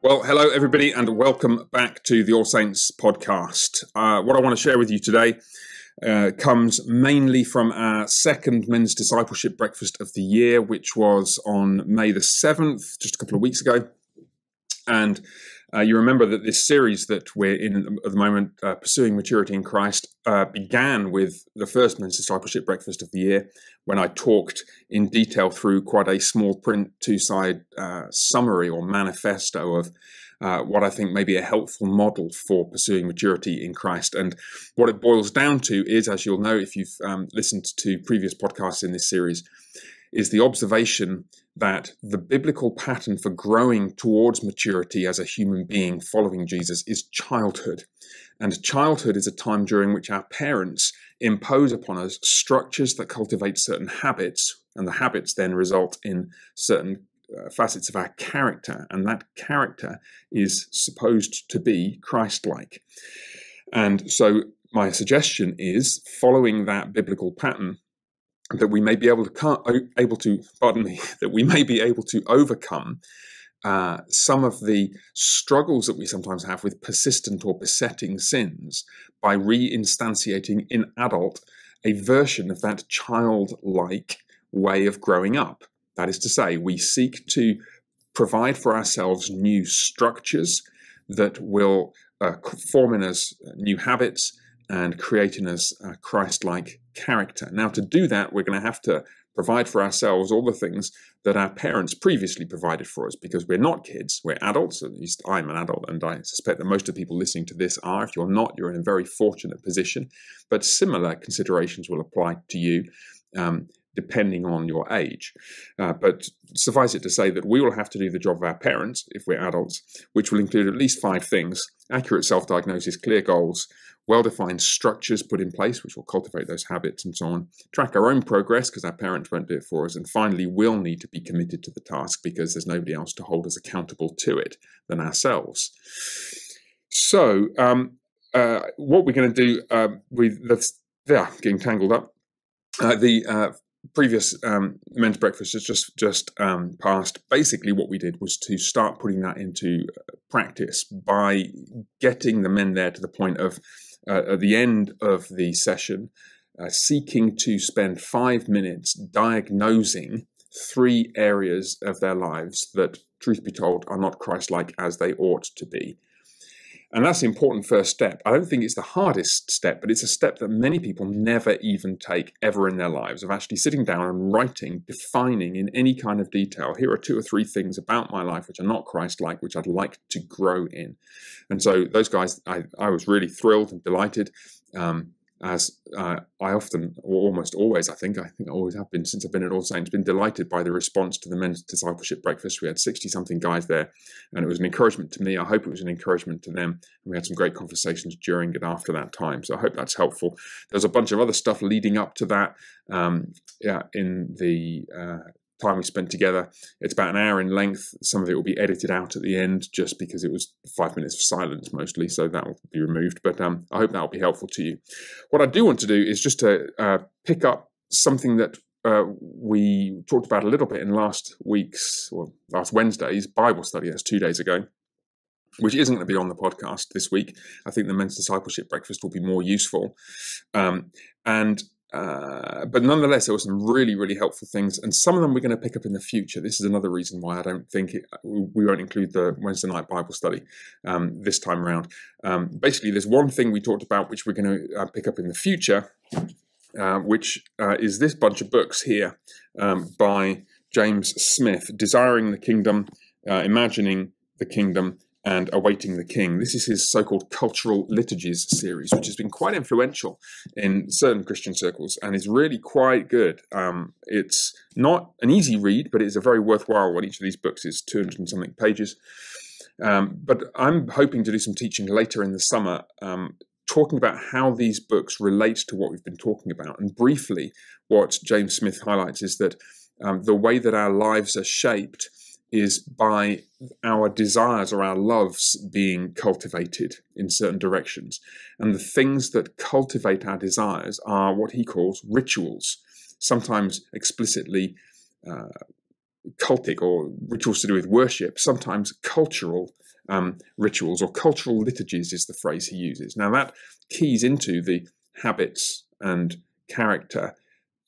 Well, hello, everybody, and welcome back to the All Saints podcast. Uh, what I want to share with you today uh, comes mainly from our second men's discipleship breakfast of the year, which was on May the 7th, just a couple of weeks ago. And uh, you remember that this series that we're in at the moment, uh, Pursuing Maturity in Christ, uh, began with the first men's discipleship breakfast of the year when I talked in detail through quite a small print two side uh, summary or manifesto of uh, what I think may be a helpful model for pursuing maturity in Christ. And what it boils down to is, as you'll know if you've um, listened to previous podcasts in this series, is the observation that the biblical pattern for growing towards maturity as a human being following Jesus is childhood. And childhood is a time during which our parents impose upon us structures that cultivate certain habits, and the habits then result in certain uh, facets of our character, and that character is supposed to be Christ like. And so, my suggestion is following that biblical pattern that we may be able to able to pardon me that we may be able to overcome uh, some of the struggles that we sometimes have with persistent or besetting sins by reinstantiating in adult a version of that childlike way of growing up. That is to say, we seek to provide for ourselves new structures that will uh, form in us new habits and create in us a Christ like character. Now, to do that, we're going to have to provide for ourselves all the things that our parents previously provided for us because we're not kids, we're adults. At least I'm an adult, and I suspect that most of the people listening to this are. If you're not, you're in a very fortunate position. But similar considerations will apply to you. Um, depending on your age. Uh, but suffice it to say that we will have to do the job of our parents if we're adults, which will include at least five things accurate self diagnosis, clear goals, well defined structures put in place, which will cultivate those habits and so on, track our own progress because our parents won't do it for us, and finally, we'll need to be committed to the task because there's nobody else to hold us accountable to it than ourselves. So, um, uh, what we're going to do uh, with that's yeah, getting tangled up. Uh, the uh, previous um, men's breakfast has just just um, passed. Basically, what we did was to start putting that into uh, practice by getting the men there to the point of uh, at the end of the session, uh, seeking to spend five minutes diagnosing three areas of their lives that, truth be told, are not Christ-like as they ought to be. And that's the important first step. I don't think it's the hardest step, but it's a step that many people never even take ever in their lives of actually sitting down and writing, defining in any kind of detail. Here are two or three things about my life which are not Christ like, which I'd like to grow in. And so those guys, I, I was really thrilled and delighted. Um, as uh, I often, or almost always, I think, I think I always have been since I've been at All Saints, been delighted by the response to the men's discipleship breakfast. We had 60 something guys there, and it was an encouragement to me. I hope it was an encouragement to them. And we had some great conversations during and after that time. So I hope that's helpful. There's a bunch of other stuff leading up to that um, yeah, in the uh, time we spent together. It's about an hour in length. Some of it will be edited out at the end just because it was five minutes of silence mostly, so that will be removed. But um, I hope that will be helpful to you. What I do want to do is just to uh, pick up something that uh, we talked about a little bit in last week's or last Wednesday's Bible study. That's two days ago. Which isn't going to be on the podcast this week. I think the men's discipleship breakfast will be more useful. Um, and uh, but nonetheless, there were some really, really helpful things, and some of them we're going to pick up in the future. This is another reason why I don't think it, we won't include the Wednesday night Bible study um, this time around. Um, basically, there's one thing we talked about which we're going to uh, pick up in the future, uh, which uh, is this bunch of books here um, by James Smith, "Desiring the Kingdom," uh, "Imagining the Kingdom," and Awaiting the King. This is his so called Cultural Liturgies series, which has been quite influential in certain Christian circles and is really quite good. Um, it's not an easy read, but it's a very worthwhile one. Each of these books is 200 and something pages. Um, but I'm hoping to do some teaching later in the summer. Um, talking about how these books relate to what we've been talking about. And briefly, what James Smith highlights is that um, the way that our lives are shaped is by our desires or our loves being cultivated in certain directions. And the things that cultivate our desires are what he calls rituals, sometimes explicitly uh, cultic or rituals to do with worship, sometimes cultural um, rituals or cultural liturgies is the phrase he uses. Now, that keys into the habits and character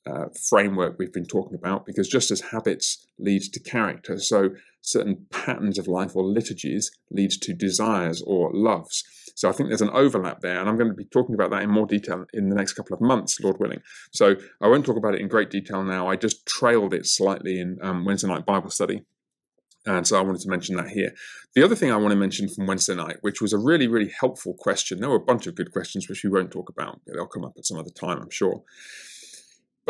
uh, framework we've been talking about, because just as habits lead to character, so certain patterns of life or liturgies lead to desires or loves. So I think there's an overlap there, and I'm going to be talking about that in more detail in the next couple of months, Lord willing. So I won't talk about it in great detail now. I just trailed it slightly in um, Wednesday night Bible study. And so I wanted to mention that here. The other thing I want to mention from Wednesday night, which was a really, really helpful question. There were a bunch of good questions, which we won't talk about. They'll come up at some other time, I'm sure.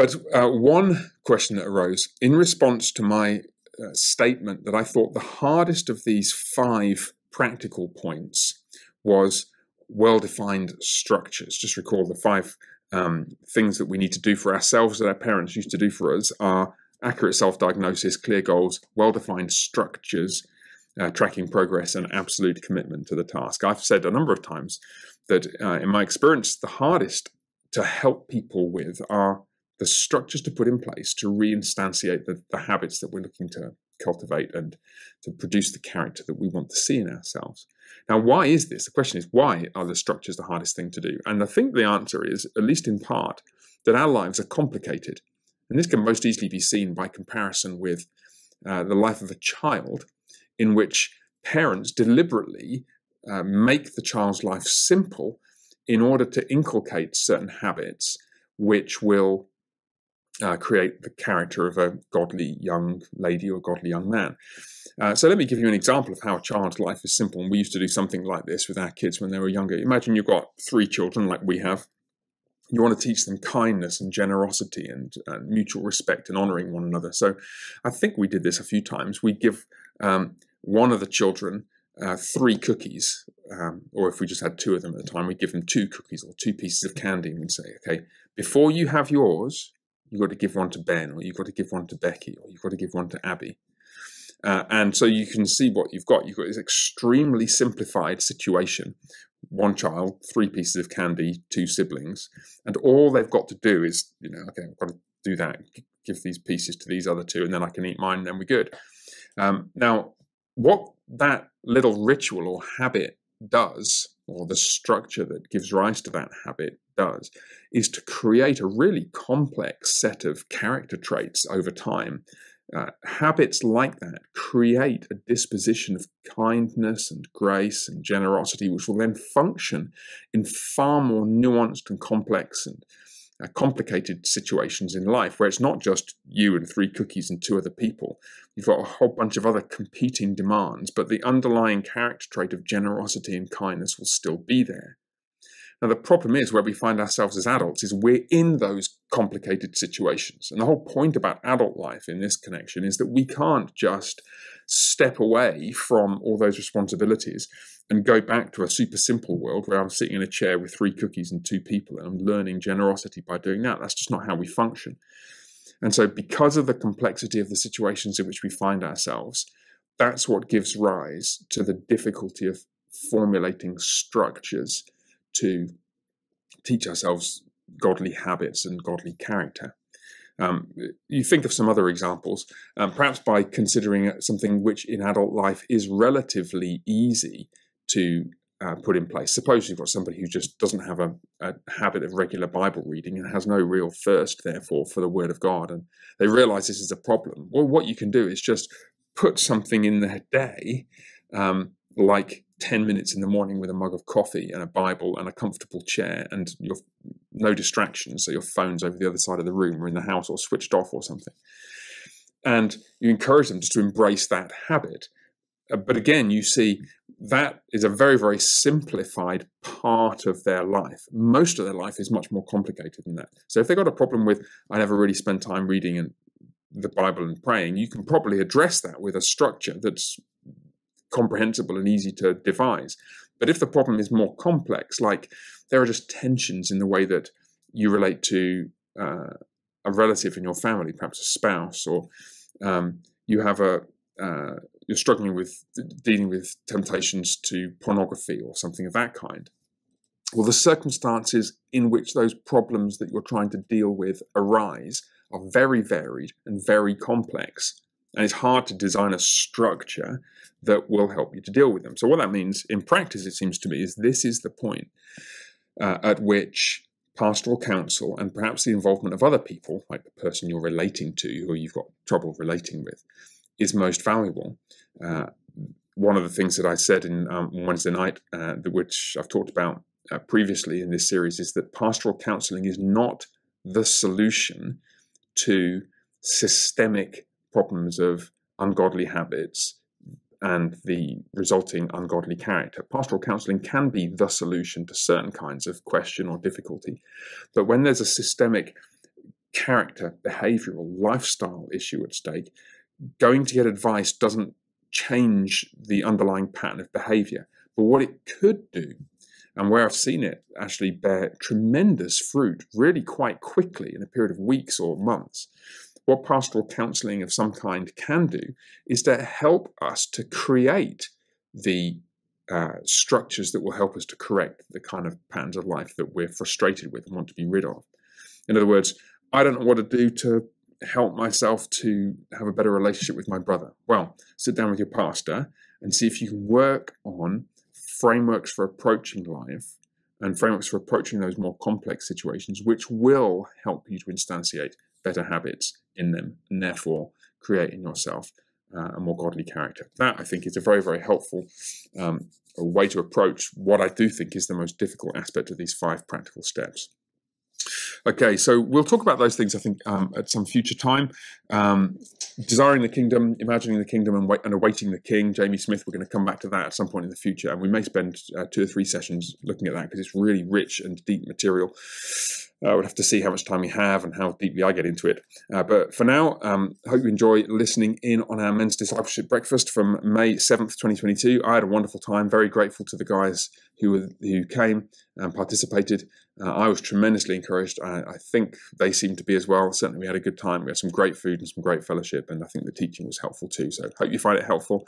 But uh, one question that arose in response to my uh, statement that I thought the hardest of these five practical points was well defined structures. Just recall the five um, things that we need to do for ourselves that our parents used to do for us are accurate self diagnosis, clear goals, well defined structures, uh, tracking progress, and absolute commitment to the task. I've said a number of times that, uh, in my experience, the hardest to help people with are the structures to put in place to reinstantiate the, the habits that we're looking to cultivate and to produce the character that we want to see in ourselves. Now, why is this? The question is, why are the structures the hardest thing to do? And I think the answer is, at least in part, that our lives are complicated. And this can most easily be seen by comparison with uh, the life of a child, in which parents deliberately uh, make the child's life simple in order to inculcate certain habits which will uh, create the character of a godly young lady or godly young man. Uh, so let me give you an example of how a child's life is simple. And we used to do something like this with our kids when they were younger. Imagine you've got three children like we have, you want to teach them kindness and generosity and, and mutual respect and honoring one another. So I think we did this a few times. We give um, one of the children uh, three cookies, um, or if we just had two of them at the time, we give them two cookies or two pieces of candy and we'd say, okay, before you have yours, you've got to give one to Ben, or you've got to give one to Becky, or you've got to give one to Abby. Uh, and so you can see what you've got. You've got this extremely simplified situation one child, three pieces of candy, two siblings, and all they've got to do is, you know, okay, I've got to do that, give these pieces to these other two, and then I can eat mine, and then we're good. Um, now, what that little ritual or habit does, or the structure that gives rise to that habit does, is to create a really complex set of character traits over time uh, habits like that create a disposition of kindness and grace and generosity, which will then function in far more nuanced and complex and uh, complicated situations in life, where it's not just you and three cookies and two other people. You've got a whole bunch of other competing demands, but the underlying character trait of generosity and kindness will still be there. Now, the problem is where we find ourselves as adults is we're in those complicated situations. And the whole point about adult life in this connection is that we can't just step away from all those responsibilities and go back to a super simple world where I'm sitting in a chair with three cookies and two people and I'm learning generosity by doing that. That's just not how we function. And so, because of the complexity of the situations in which we find ourselves, that's what gives rise to the difficulty of formulating structures to teach ourselves godly habits and godly character. Um, you think of some other examples, um, perhaps by considering something which in adult life is relatively easy to uh, put in place. Suppose you've got somebody who just doesn't have a, a, habit of regular Bible reading and has no real thirst, therefore, for the Word of God, and they realize this is a problem. Well, what you can do is just put something in their day, um, like 10 minutes in the morning with a mug of coffee and a Bible and a comfortable chair and your, no distractions. So your phone's over the other side of the room or in the house or switched off or something. And you encourage them just to embrace that habit. Uh, but again, you see that is a very, very simplified part of their life. Most of their life is much more complicated than that. So if they've got a problem with, I never really spend time reading and the Bible and praying, you can probably address that with a structure that's comprehensible and easy to devise. But if the problem is more complex, like there are just tensions in the way that you relate to uh, a relative in your family, perhaps a spouse, or um, you have a uh, you're struggling with dealing with temptations to pornography or something of that kind. Well, the circumstances in which those problems that you're trying to deal with arise are very varied and very complex. And it's hard to design a structure that will help you to deal with them. So, what that means in practice, it seems to me, is this is the point uh, at which pastoral counsel and perhaps the involvement of other people, like the person you're relating to or you've got trouble relating with, is most valuable. Uh, one of the things that I said in um, Wednesday night, uh, which I've talked about uh, previously in this series, is that pastoral counseling is not the solution to systemic problems of ungodly habits and the resulting ungodly character. Pastoral counseling can be the solution to certain kinds of question or difficulty. But when there's a systemic character, behavioral, lifestyle issue at stake, going to get advice doesn't change the underlying pattern of behavior. But what it could do, and where I've seen it actually bear tremendous fruit really quite quickly in a period of weeks or months, what pastoral counseling of some kind can do is to help us to create the uh, structures that will help us to correct the kind of patterns of life that we're frustrated with and want to be rid of. In other words, I don't know what to do to help myself to have a better relationship with my brother. Well, sit down with your pastor and see if you can work on frameworks for approaching life and frameworks for approaching those more complex situations, which will help you to instantiate better habits in them and therefore create in yourself uh, a more godly character. That, I think, is a very, very helpful um, way to approach what I do think is the most difficult aspect of these five practical steps. Okay, so we'll talk about those things, I think, um, at some future time. Um, desiring the kingdom, imagining the kingdom, and, wait, and, awaiting the king. Jamie Smith, we're going to come back to that at some point in the future, and we may spend uh, two or three sessions looking at that because it's really rich and deep material. Uh, we'll have to see how much time we have and how deeply I get into it. Uh, but for now, um, hope you enjoy listening in on our men's discipleship breakfast from May 7th, 2022. I had a wonderful time, very grateful to the guys who, were, who came and participated. Uh, I was tremendously encouraged. I, I, think they seemed to be as well. Certainly, we had a good time. We had some great food and some great fellowship, and I think the teaching was helpful too. So, hope you find it helpful.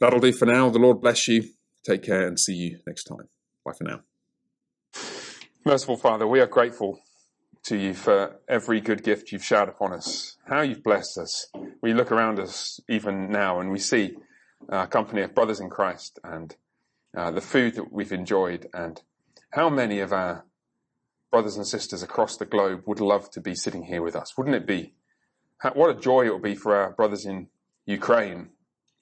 That'll do for now. The Lord bless you. Take care and see you next time. Bye for now. Merciful Father, we are grateful to you for every good gift you've showered upon us, how you've blessed us. We look around us even now and we see a company of brothers in Christ and uh, the food that we've enjoyed and how many of our brothers and sisters across the globe would love to be sitting here with us. Wouldn't it be? What a joy it would be for our brothers in Ukraine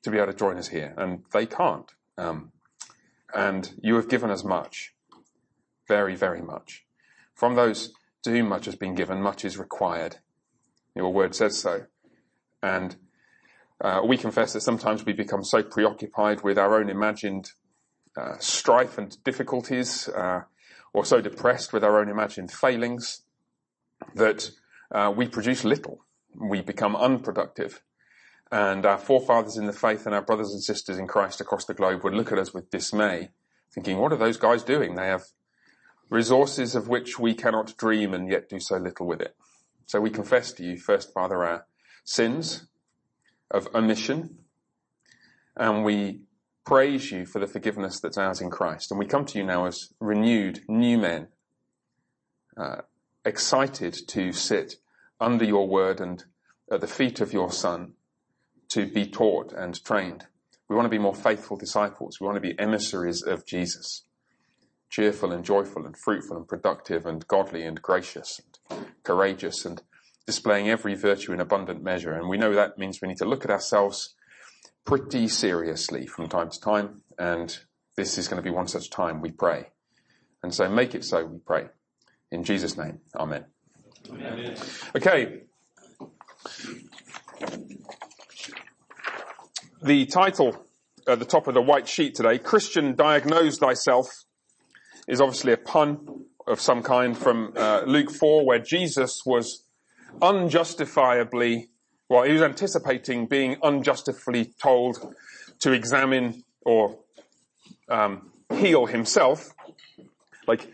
to be able to join us here, and they can't. Um, and you have given us much very, very much. From those to whom much has been given, much is required. Your word says so. And uh, we confess that sometimes we become so preoccupied with our own imagined uh, strife and difficulties, uh, or so depressed with our own imagined failings, that uh, we produce little. We become unproductive. And our forefathers in the faith and our brothers and sisters in Christ across the globe would look at us with dismay, thinking, what are those guys doing? They have resources of which we cannot dream and yet do so little with it. So we confess to you, first, Father, our sins of omission, and we praise you for the forgiveness that's ours in Christ. And we come to you now as renewed, new men, uh, excited to sit under your word and at the feet of your Son to be taught and trained. We want to be more faithful disciples. We want to be emissaries of Jesus cheerful and joyful and fruitful and productive and godly and gracious and courageous and displaying every virtue in abundant measure. And we know that means we need to look at ourselves pretty seriously from time to time. And this is going to be one such time, we pray. And so make it so, we pray. In Jesus' name, Amen. Amen. Okay. The title at the top of the white sheet today Christian Diagnose Thyself is obviously a pun of some kind from uh, Luke 4, where Jesus was unjustifiably, well, he was anticipating being unjustifiably told to examine or um, heal himself. Like,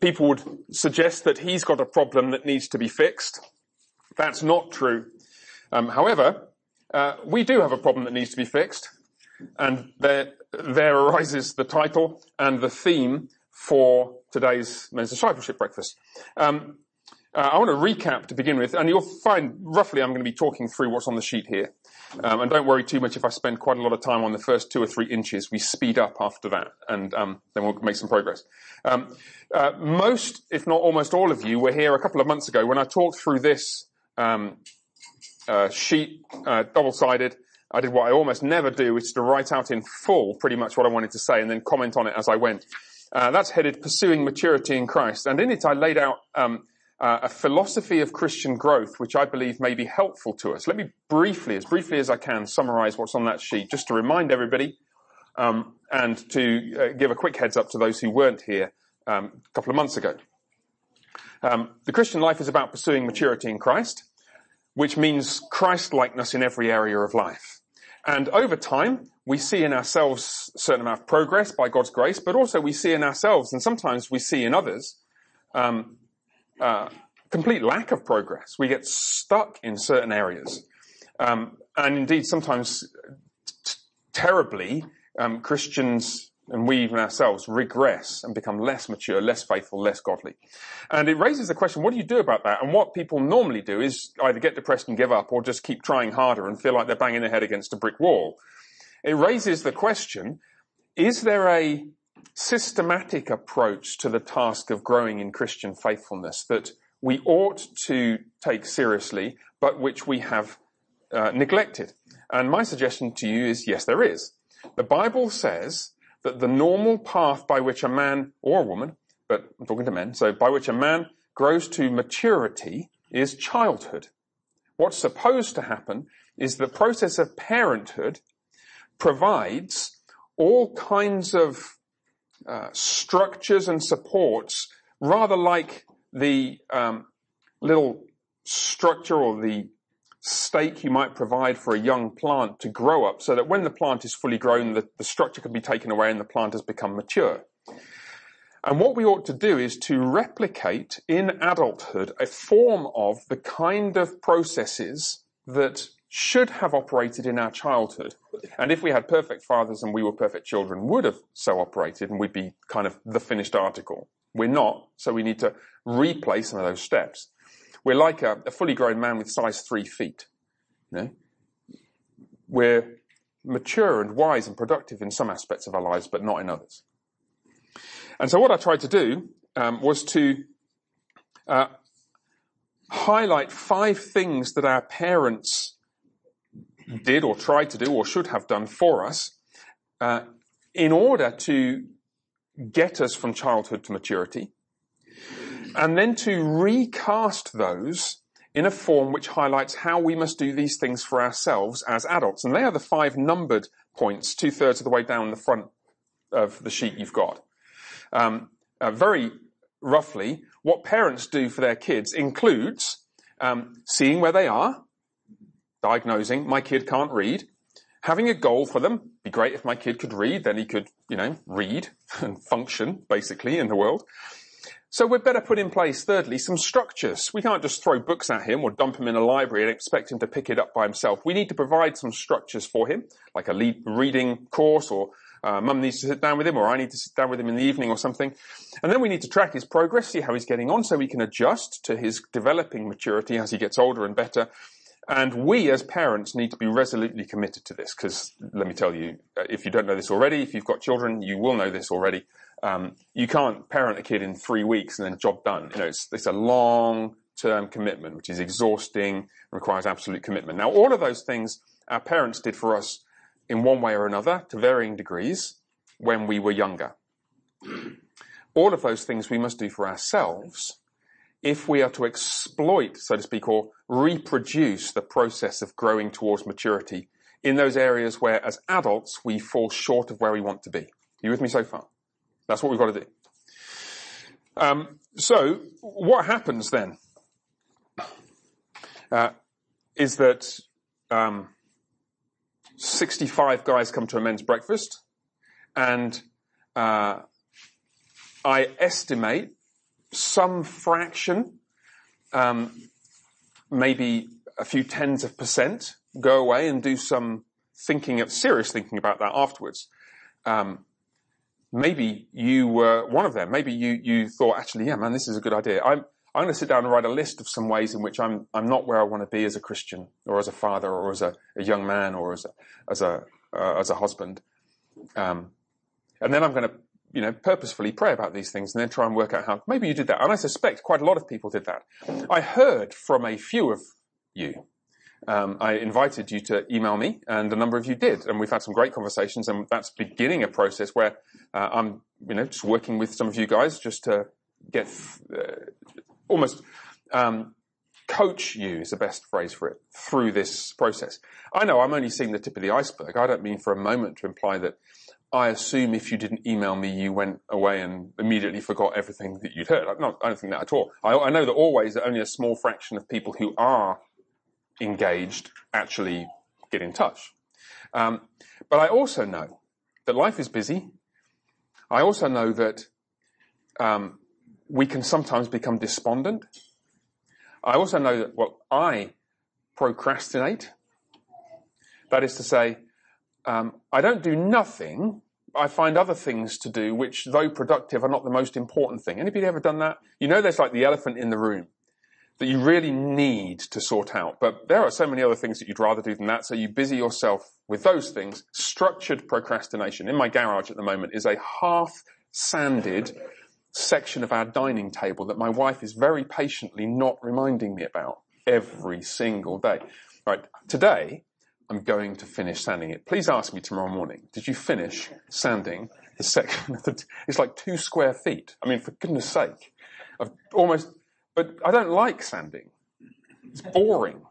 people would suggest that he's got a problem that needs to be fixed. That's not true. Um, however, uh, we do have a problem that needs to be fixed, and there, there arises the title and the theme for today's men's discipleship breakfast. Um, Uh, I want to recap to begin with, and you'll find roughly I'm going to be talking through what's on the sheet here. Um, and don't worry too much if I spend quite a lot of time on the first two or three inches. We speed up after that, and um, then we'll make some progress. Um, uh, most, if not almost all of you, were here a couple of months ago when I talked through this um, uh, sheet, uh, double-sided. I did what I almost never do, which is to write out in full pretty much what I wanted to say and then comment on it as I went. Uh, that's headed Pursuing Maturity in Christ. And in it, I laid out um, uh, a philosophy of Christian growth, which I believe may be helpful to us. Let me briefly, as briefly as I can, summarize what's on that sheet, just to remind everybody um, and to uh, give a quick heads up to those who weren't here um, a couple of months ago. Um, the Christian life is about pursuing maturity in Christ, which means Christ likeness in every area of life. And over time, we see in ourselves a certain amount of progress by God's grace, but also we see in ourselves, and sometimes we see in others, um, uh, complete lack of progress. We get stuck in certain areas. Um, and indeed, sometimes t- terribly, um, Christians and we even ourselves regress and become less mature, less faithful, less godly. And it raises the question, what do you do about that? And what people normally do is either get depressed and give up or just keep trying harder and feel like they're banging their head against a brick wall. It raises the question, is there a systematic approach to the task of growing in Christian faithfulness that we ought to take seriously, but which we have uh, neglected. And my suggestion to you is yes, there is. The Bible says that the normal path by which a man or a woman, but I'm talking to men, so by which a man grows to maturity is childhood. What's supposed to happen is the process of parenthood provides all kinds of uh, structures and supports, rather like the um, little structure or the stake you might provide for a young plant to grow up so that when the plant is fully grown, the, the structure can be taken away and the plant has become mature. And what we ought to do is to replicate in adulthood a form of the kind of processes that should have operated in our childhood. And if we had perfect fathers and we were perfect children, would have so operated and we'd be kind of the finished article. We're not, so we need to replay some of those steps. We're like a, a fully grown man with size three feet. You know? We're mature and wise and productive in some aspects of our lives, but not in others. And so what I tried to do um, was to uh, highlight five things that our parents did or tried to do or should have done for us uh, in order to get us from childhood to maturity, and then to recast those in a form which highlights how we must do these things for ourselves as adults. And they are the five numbered points, two thirds of the way down the front of the sheet you've got. Um, uh, very roughly, what parents do for their kids includes um, seeing where they are, diagnosing my kid can't read, having a goal for them. Be great if my kid could read, then he could, you know, read and function basically in the world. So we'd better put in place, thirdly, some structures. We can't just throw books at him or dump him in a library and expect him to pick it up by himself. We need to provide some structures for him, like a reading course or uh, mum needs to sit down with him or I need to sit down with him in the evening or something. And then we need to track his progress, see how he's getting on so we can adjust to his developing maturity as he gets older and better and we as parents need to be resolutely committed to this because let me tell you, uh, if you don't know this already, if you've got children, you will know this already. Um, you can't parent a kid in three weeks and then job done. You know, it's, it's a long term commitment, which is exhausting, requires absolute commitment. Now, all of those things our parents did for us in one way or another to varying degrees when we were younger. All of those things we must do for ourselves if we are to exploit, so to speak, or reproduce the process of growing towards maturity in those areas where, as adults, we fall short of where we want to be. Are you with me so far? That's what we've got to do. Um, so, what happens then uh, is that um, 65 guys come to a men's breakfast, and uh, I estimate some fraction, um, maybe a few tens of percent, go away and do some thinking of serious thinking about that afterwards. Um, maybe you were one of them. Maybe you you thought actually, yeah, man, this is a good idea. I'm I'm going to sit down and write a list of some ways in which I'm, I'm not where I want to be as a Christian or as a father or as a, a young man or as a, as a, uh, as a husband. Um, and then I'm going to, you know, purposefully pray about these things and then try and work out how, maybe you did that. And I suspect quite a lot of people did that. I heard from a few of you. Um, I invited you to email me, and a number of you did, and we've had some great conversations. And that's beginning a process where uh, I'm, you know, just working with some of you guys just to get uh, almost um, coach you is the best phrase for it through this process. I know I'm only seeing the tip of the iceberg. I don't mean for a moment to imply that I assume if you didn't email me, you went away and immediately forgot everything that you'd heard. Not, I don't think that at all. I, I know that always only a small fraction of people who are engaged actually get in touch. Um, but I also know that life is busy. I also know that um, we can sometimes become despondent. I also know that, well, I procrastinate. That is to say, um, I don't do nothing. I find other things to do, which, though productive, are not the most important thing. Anybody ever done that? You know, there's like the elephant in the room that you really need to sort out. But there are so many other things that you'd rather do than that. So you busy yourself with those things. Structured procrastination. In my garage at the moment is a half sanded section of our dining table that my wife is very patiently not reminding me about every single day. Right, today I'm going to finish sanding it. Please ask me tomorrow morning, did you finish sanding the section the, t- it's like two square feet. I mean, for goodness sake. I've almost, but I don't like sanding. It's boring.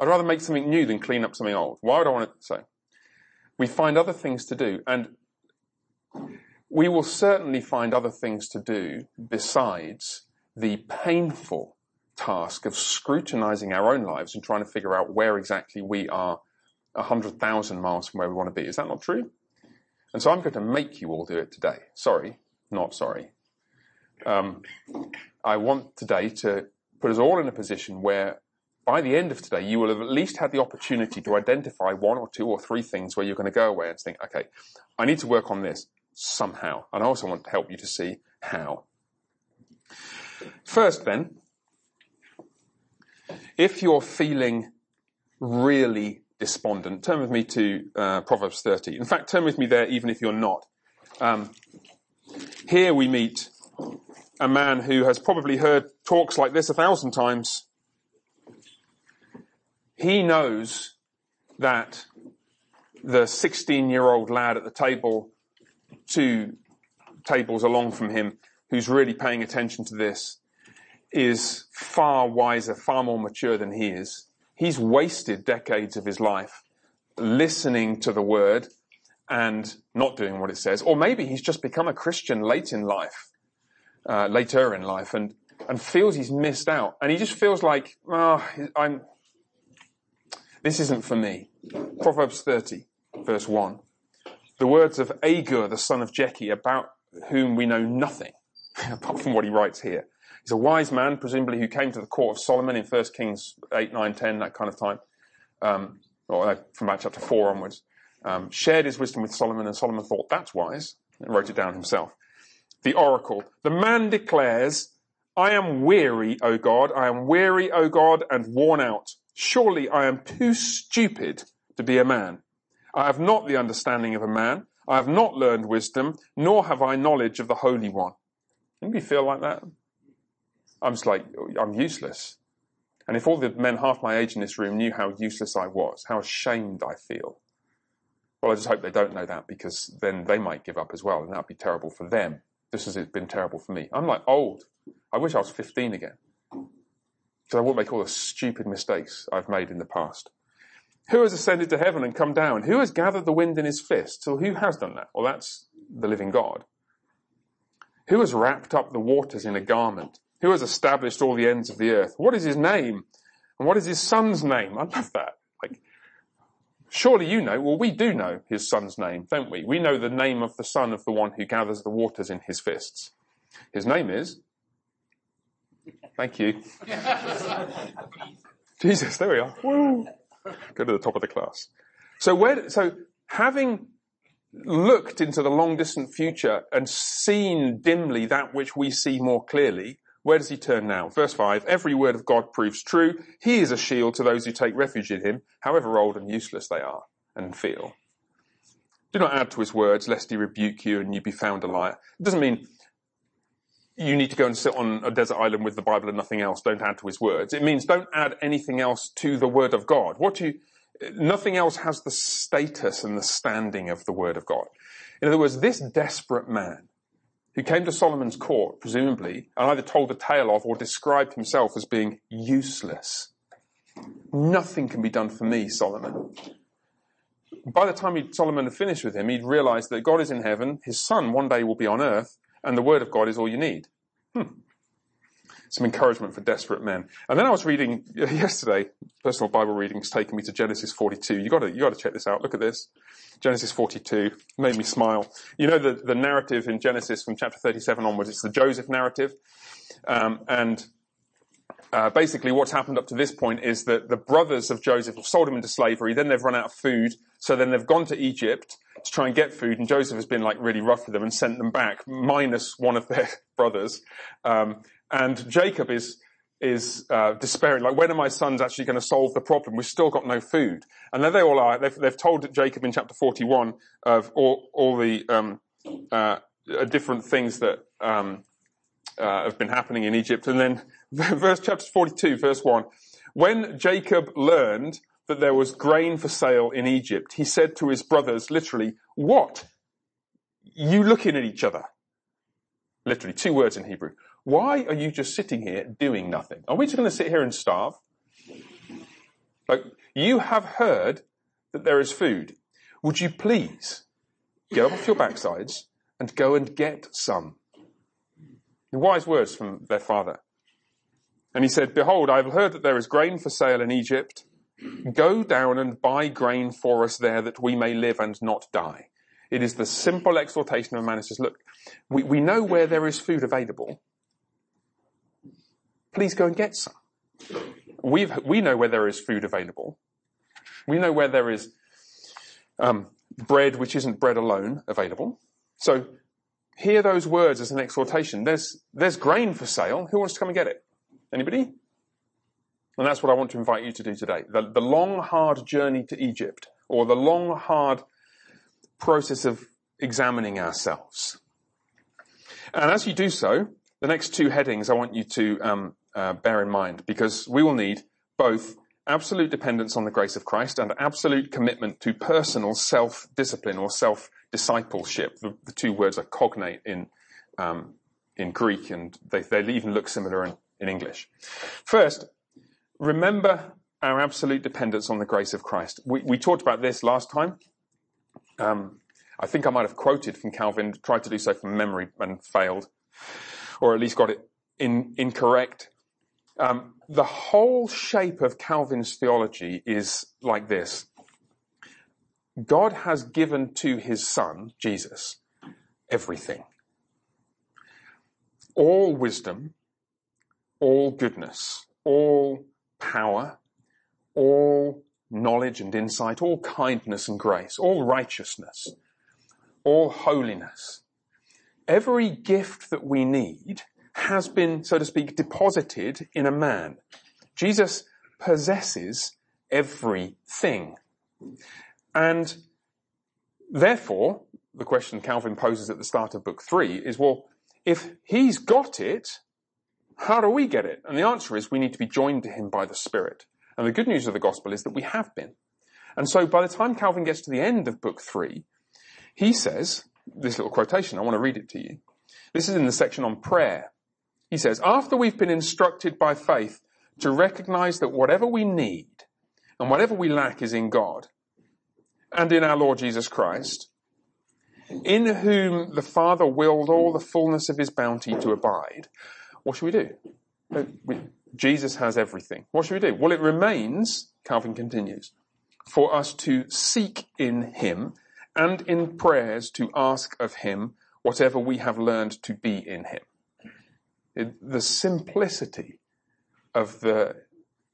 I'd rather make something new than clean up something old. Why would I want to say? We find other things to do and we will certainly find other things to do besides the painful task of scrutinizing our own lives and trying to figure out where exactly we are 100,000 miles from where we want to be. Is that not true? And so I'm going to make you all do it today. Sorry, not sorry. Um, I want today to put us all in a position where by the end of today, you will have at least had the opportunity to identify one or two or three things where you're going to go away and think, okay, I need to work on this somehow. And I also want to help you to see how. First, then, if you're feeling really despondent, turn with me to uh, Proverbs 30. In fact, turn with me there even if you're not. Um, here we meet a man who has probably heard talks like this a thousand times. He knows that the 16 year old lad at the table two tables along from him who's really paying attention to this is far wiser, far more mature than he is. He's wasted decades of his life listening to the word and not doing what it says. Or maybe he's just become a Christian late in life, uh, later in life, and, and feels he's missed out. And he just feels like, oh, I'm, this isn't for me. Proverbs 30, verse 1 the words of Agur, the son of Jakeh, about whom we know nothing, apart from what he writes here. He's a wise man, presumably, who came to the court of Solomon in 1 Kings 8, 9, 10, that kind of time, um, or uh, from about chapter 4 onwards. Um, shared his wisdom with Solomon, and Solomon thought, that's wise, and wrote it down himself. The oracle. The man declares, I am weary, O God, I am weary, O God, and worn out. Surely I am too stupid to be a man. I have not the understanding of a man. I have not learned wisdom, nor have I knowledge of the Holy One. Anybody feel like that? I'm just like, I'm useless. And if all the men half my age in this room knew how useless I was, how ashamed I feel. Well, I just hope they don't know that because then they might give up as well, and that'd be terrible for them, just as it's been terrible for me. I'm like old. I wish I was 15 again. Because I won't make all the stupid mistakes I've made in the past. Who has ascended to heaven and come down? Who has gathered the wind in his fist? So who has done that? Well, that's the living God. Who has wrapped up the waters in a garment? Who has established all the ends of the earth? What is his name? And what is his son's name? I love that. Surely you know. Well, we do know his son's name, don't we? We know the name of the son of the one who gathers the waters in his fists. His name is. Thank you. Jesus, there we are. Woo. Go to the top of the class. So where, so having looked into the long distant future and seen dimly that which we see more clearly, where does he turn now? Verse 5 Every word of God proves true. He is a shield to those who take refuge in him, however old and useless they are and feel. Do not add to his words, lest he rebuke you and you be found a liar. It doesn't mean you need to go and sit on a desert island with the Bible and nothing else. Don't add to his words. It means don't add anything else to the word of God. What you, nothing else has the status and the standing of the word of God. In other words, this desperate man who came to Solomon's court, presumably, and either told the tale of or described himself as being useless. Nothing can be done for me, Solomon. By the time Solomon had finished with him, he'd realized that God is in heaven, his son one day will be on earth, and the word of God is all you need. Hmm. Some encouragement for desperate men. And then I was reading yesterday, personal Bible readings taking me to Genesis 42. You gotta, you gotta check this out. Look at this. Genesis 42 made me smile. You know the, the narrative in Genesis from chapter 37 onwards, it's the Joseph narrative. Um, and uh, basically, what's happened up to this point is that the brothers of Joseph have sold him into slavery. Then they've run out of food, so then they've gone to Egypt to try and get food. And Joseph has been like really rough with them and sent them back, minus one of their brothers. Um, and Jacob is is uh, despairing, like, when are my sons actually going to solve the problem? We've still got no food. And there they all are. They've, they've told Jacob in chapter 41 of all, all the um, uh, different things that um, uh, have been happening in Egypt. And then verse chapter 42, verse 1. When Jacob learned that there was grain for sale in Egypt, he said to his brothers, literally, what? You looking at each other. Literally, two words in Hebrew. Why are you just sitting here doing nothing? Are we just going to sit here and starve? Like, you have heard that there is food. Would you please get off your backsides and go and get some? Wise words from their father. And he said, Behold, I have heard that there is grain for sale in Egypt. Go down and buy grain for us there that we may live and not die. It is the simple exhortation of a man who says, Look, we, we know where there is food available. Please go and get some. We've, we know where there is food available. We know where there is um, bread which isn't bread alone available. So hear those words as an exhortation. There's, there's grain for sale. Who wants to come and get it? Anybody? And that's what I want to invite you to do today. The, the long, hard journey to Egypt, or the long, hard process of examining ourselves. And as you do so, the next two headings I want you to um, uh, bear in mind, because we will need both absolute dependence on the grace of Christ and absolute commitment to personal self-discipline or self-discipleship. The, the two words are cognate in um, in Greek, and they, they even look similar in, in English. First, remember our absolute dependence on the grace of Christ. We, we talked about this last time. Um, I think I might have quoted from Calvin, tried to do so from memory and failed, or at least got it in, incorrect. Um, the whole shape of Calvin's theology is like this. God has given to his son, Jesus, everything. All wisdom, all goodness, all power, all knowledge and insight, all kindness and grace, all righteousness, all holiness. Every gift that we need has been, so to speak, deposited in a man. Jesus possesses everything. And therefore, the question Calvin poses at the start of book three is, well, if he's got it, how do we get it? And the answer is we need to be joined to him by the Spirit. And the good news of the gospel is that we have been. And so by the time Calvin gets to the end of book three, he says, this little quotation, I want to read it to you. This is in the section on prayer. He says, after we've been instructed by faith to recognize that whatever we need and whatever we lack is in God and in our Lord Jesus Christ, in whom the Father willed all the fullness of his bounty to abide, what should we do? Uh, Jesus has everything. What should we do? Well, it remains, Calvin continues, for us to seek in him and in prayers to ask of him whatever we have learned to be in him. It, the simplicity of the,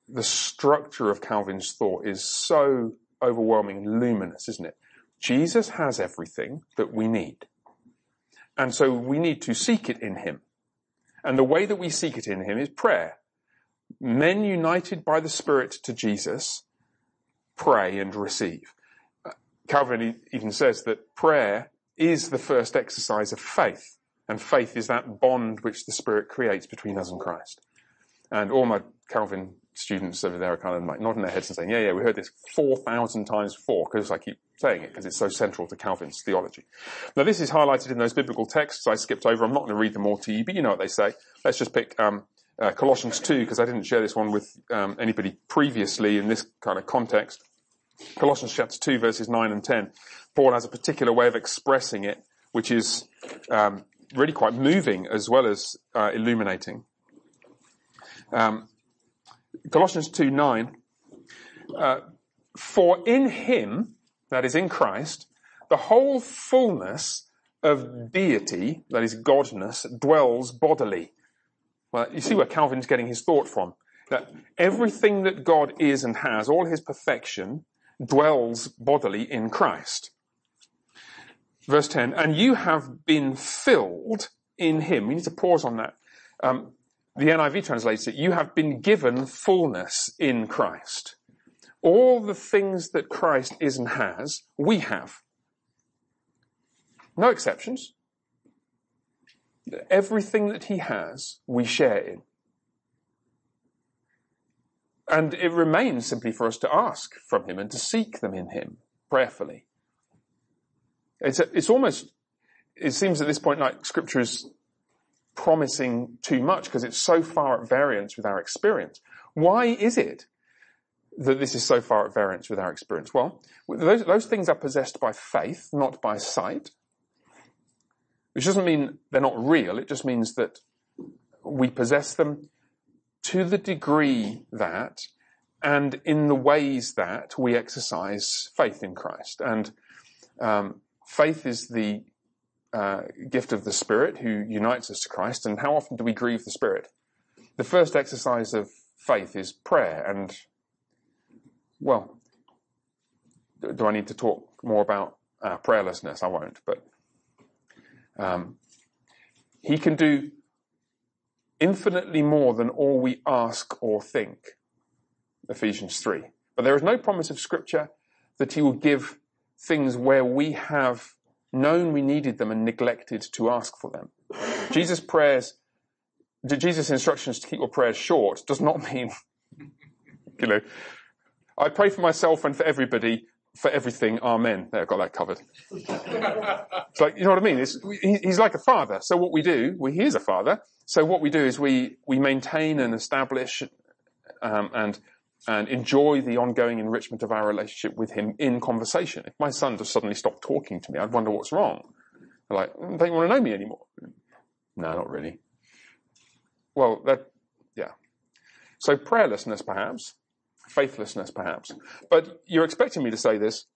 the structure of Calvin's thought is so overwhelming and luminous, isn't it? Jesus has everything that we need. And so we need to seek it in him And the way that we seek it in him is prayer. Men united by the Spirit to Jesus pray and receive. Calvin even says that prayer is the first exercise of faith, and faith is that bond which the Spirit creates between us and Christ. And all my Calvin students over there are kind of like nodding their heads and saying, yeah, yeah, we heard this 4,000 times before, because I keep saying it, because it's so central to Calvin's theology. Now, this is highlighted in those biblical texts I skipped over. I'm not going to read them all to you, but you know what they say. Let's just pick um, uh, Colossians 2, because I didn't share this one with um, anybody previously in this kind of context. Colossians chapter 2, verses 9 and 10. Paul has a particular way of expressing it, which is um, really quite moving as well as uh, illuminating. Um, Colossians 2 9. Uh, For in him, that is in Christ, the whole fullness of deity, that is godness, dwells bodily. Well, you see where Calvin's getting his thought from. That everything that God is and has, all his perfection, dwells bodily in Christ. Verse 10, and you have been filled in him. We need to pause on that. Um, the NIV translates it, you have been given fullness in Christ. All the things that Christ is and has, we have. No exceptions. Everything that he has, we share in. And it remains simply for us to ask from him and to seek them in him prayerfully. It's, a, it's almost, it seems at this point like scripture is promising too much because it's so far at variance with our experience. Why is it that this is so far at variance with our experience? Well, those, those things are possessed by faith, not by sight. Which doesn't mean they're not real. It just means that we possess them to the degree that and in the ways that we exercise faith in Christ. And um, faith is the uh, gift of the Spirit who unites us to Christ. And how often do we grieve the Spirit? The first exercise of faith is prayer. And, well, do I need to talk more about uh, prayerlessness? I won't, but um, he can do infinitely more than all we ask or think. Ephesians 3. But there is no promise of Scripture that he will give things where we have known we needed them and neglected to ask for them. Jesus' prayers, Jesus' instructions to keep your prayers short does not mean, you know, I pray for myself and for everybody, for everything, amen. There, I've got that covered. it's like, you know what I mean? It's, he, he's like a father. So what we do, well, he is a father. So what we do is we, we maintain and establish um, and and enjoy the ongoing enrichment of our relationship with him in conversation. If my son just suddenly stopped talking to me, I'd wonder what's wrong. Like, mm, don't you want to know me anymore? No, not really. Well, that, yeah. So prayerlessness, perhaps, faithlessness, perhaps. But you're expecting me to say this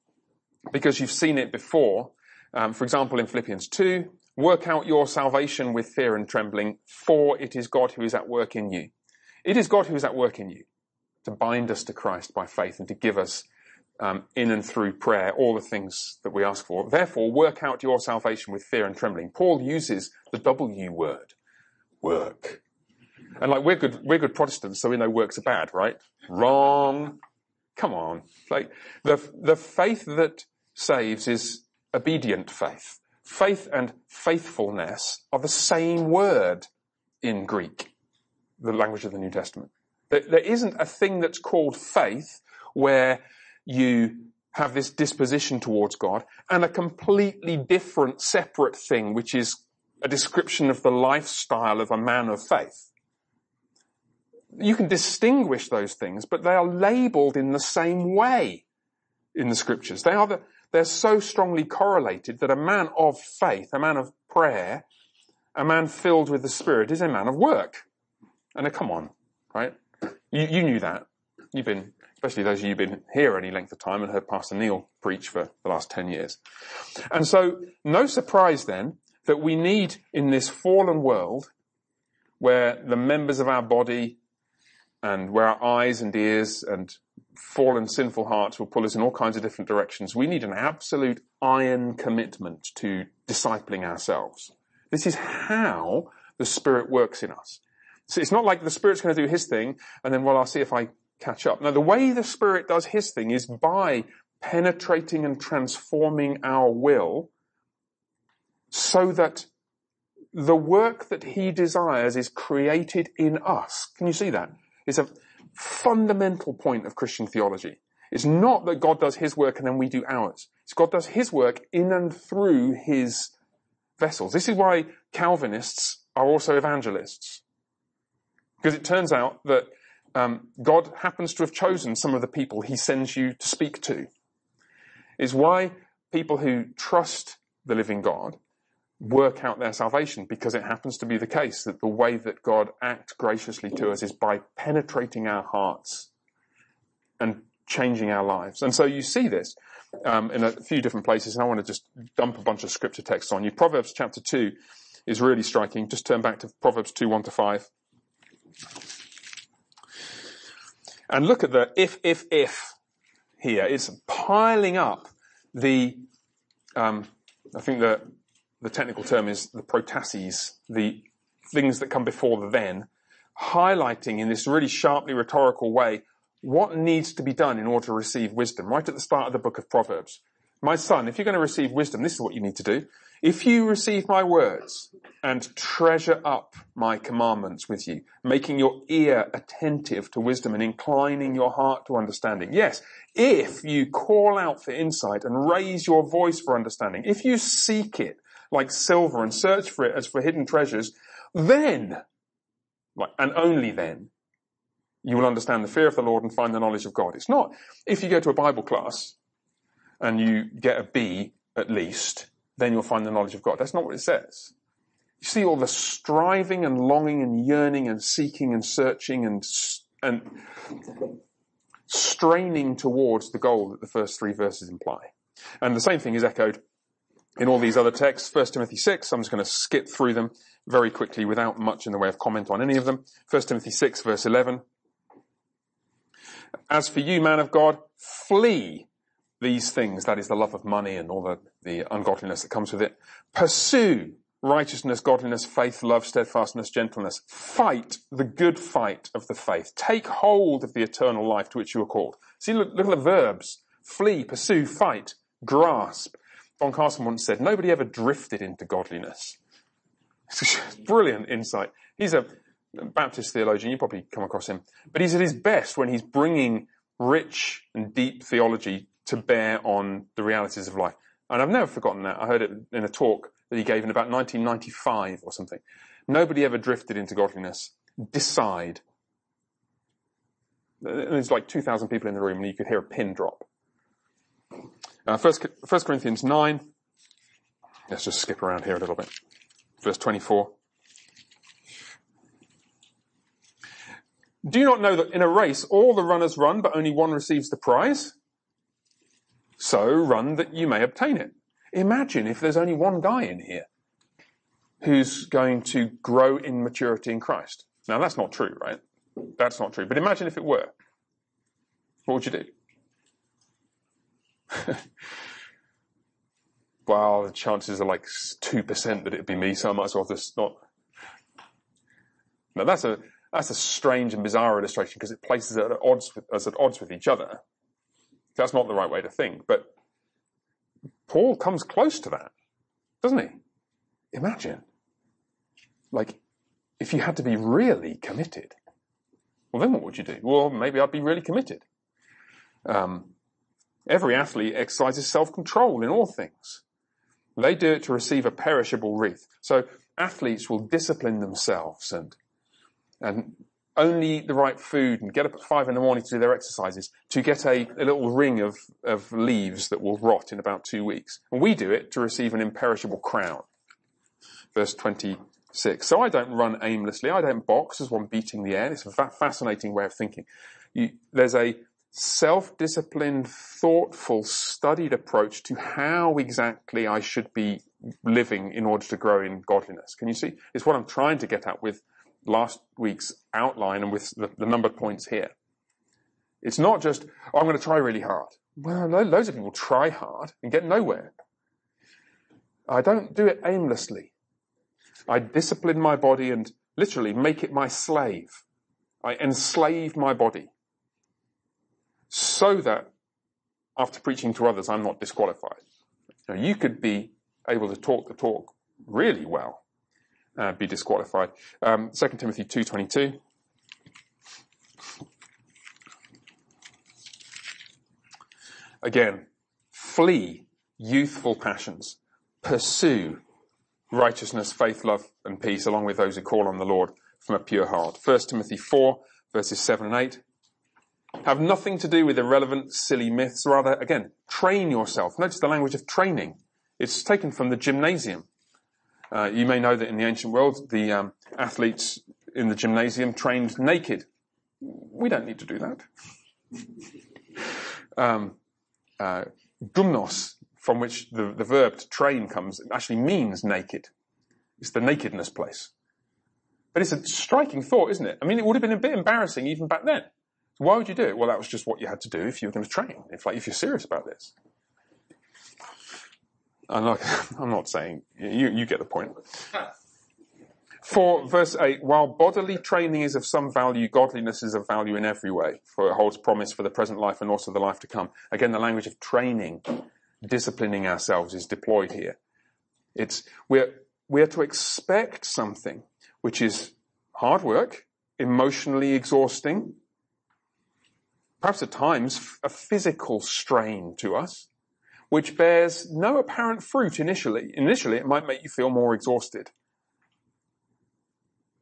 because you've seen it before. Um, for example, in Philippians 2, work out your salvation with fear and trembling, for it is God who is at work in you. It is God who is at work in you to bind us to Christ by faith and to give us um, in and through prayer all the things that we ask for. Therefore, work out your salvation with fear and trembling. Paul uses the W word, work. And like we're good, we're good Protestants, so we know works are bad, right? Wrong. Come on. Like the, the faith that saves is obedient faith. Faith and faithfulness are the same word in Greek, the language of the New Testament. There isn't a thing that's called faith where you have this disposition towards God and a completely different, separate thing, which is a description of the lifestyle of a man of faith. You can distinguish those things, but they are labeled in the same way in the scriptures. They are the, they're so strongly correlated that a man of faith, a man of prayer, a man filled with the Spirit is a man of work. And a, come on, right? You, you knew that. You've been, especially those of you who've been here any length of time and heard Pastor Neil preach for the last 10 years. And so, no surprise then that we need in this fallen world where the members of our body and where our eyes and ears and fallen sinful hearts will pull us in all kinds of different directions, we need an absolute iron commitment to discipling ourselves. This is how the Spirit works in us. So it's not like the Spirit's going to do his thing and then, well, I'll see if I catch up. Now, the way the Spirit does his thing is by penetrating and transforming our will so that the work that he desires is created in us. Can you see that? It's a fundamental point of Christian theology. It's not that God does his work and then we do ours. It's God does his work in and through his vessels. This is why Calvinists are also evangelists. Because it turns out that um, God happens to have chosen some of the people he sends you to speak to. Is why people who trust the living God work out their salvation because it happens to be the case that the way that God acts graciously to us is by penetrating our hearts and changing our lives. And so you see this um, in a few different places. And I want to just dump a bunch of scripture texts on you. Proverbs chapter 2 is really striking. Just turn back to Proverbs 2 1 to 5. And look at the if, if, if here. It's piling up the, um, I think the, the technical term is the protases, the things that come before the then, highlighting in this really sharply rhetorical way what needs to be done in order to receive wisdom, right at the start of the book of Proverbs. My son, if you're going to receive wisdom, this is what you need to do. If you receive my words and treasure up my commandments with you, making your ear attentive to wisdom and inclining your heart to understanding. Yes, if you call out for insight and raise your voice for understanding, if you seek it like silver and search for it as for hidden treasures, then, and only then, you will understand the fear of the Lord and find the knowledge of God. It's not if you go to a Bible class and you get a B at least, then you'll find the knowledge of God. That's not what it says. You see all the striving and longing and yearning and seeking and searching and, and straining towards the goal that the first three verses imply. And the same thing is echoed in all these other texts. 1 Timothy 6, I'm just going to skip through them very quickly without much in the way of comment on any of them. 1 Timothy 6 verse 11. As for you, man of God, flee these things, that is the love of money and all the, the ungodliness that comes with it. Pursue righteousness, godliness, faith, love, steadfastness, gentleness. Fight the good fight of the faith. Take hold of the eternal life to which you are called. See, look, look at the verbs. Flee, pursue, fight, grasp. Don Carson once said, nobody ever drifted into godliness. Brilliant insight. He's a Baptist theologian, you probably come across him, but he's at his best when he's bringing rich and deep theology to bear on the realities of life. And I've never forgotten that. I heard it in a talk that he gave in about 1995 or something. Nobody ever drifted into godliness. Decide. There's like 2,000 people in the room and you could hear a pin drop. Uh, first, first Corinthians 9. Let's just skip around here a little bit. Verse 24. Do you not know that in a race all the runners run, but only one receives the prize? So run that you may obtain it. Imagine if there's only one guy in here who's going to grow in maturity in Christ. Now that's not true, right? That's not true. But imagine if it were. What would you do? well, the chances are like 2% that it'd be me, so I might as well just not. Now that's a, that's a strange and bizarre illustration because it places it at odds with, us at odds with each other. That's not the right way to think. But Paul comes close to that, doesn't he? Imagine. Like, if you had to be really committed, well, then what would you do? Well, maybe I'd be really committed. Um, every athlete exercises self-control in all things. They do it to receive a perishable wreath. So athletes will discipline themselves and and only eat the right food and get up at five in the morning to do their exercises to get a, a, little ring of, of leaves that will rot in about two weeks. And we do it to receive an imperishable crown. Verse 26. So I don't run aimlessly. I don't box as one beating the air. It's a fascinating way of thinking. You, there's a self-disciplined, thoughtful, studied approach to how exactly I should be living in order to grow in godliness. Can you see? It's what I'm trying to get at with last week's outline and with the, the numbered points here. It's not just, oh, I'm going to try really hard. Well, loads of people try hard and get nowhere. I don't do it aimlessly. I discipline my body and literally make it my slave. I enslave my body so that after preaching to others, I'm not disqualified. Now, you could be able to talk the talk really well, uh, be disqualified. Um, 2 Timothy 2.22. Again, flee youthful passions. Pursue righteousness, faith, love, and peace, along with those who call on the Lord from a pure heart. 1 Timothy 4, verses 7 and 8. Have nothing to do with irrelevant, silly myths. Rather, again, train yourself. Notice the language of training. It's taken from the gymnasium. Uh, you may know that in the ancient world, the um, athletes in the gymnasium trained naked. We don't need to do that. um, uh, gymnos, from which the, the verb to train comes, actually means naked. It's the nakedness place. But it's a striking thought, isn't it? I mean, it would have been a bit embarrassing even back then. Why would you do it? Well, that was just what you had to do if you were going to train. If like if you're serious about this. I'm not, I'm not saying you, you get the point. For verse 8, while bodily training is of some value, godliness is of value in every way, for it holds promise for the present life and also the life to come. Again, the language of training, disciplining ourselves is deployed here. It's, we're, we're to expect something which is hard work, emotionally exhausting, perhaps at times a physical strain to us, which bears no apparent fruit initially. Initially, it might make you feel more exhausted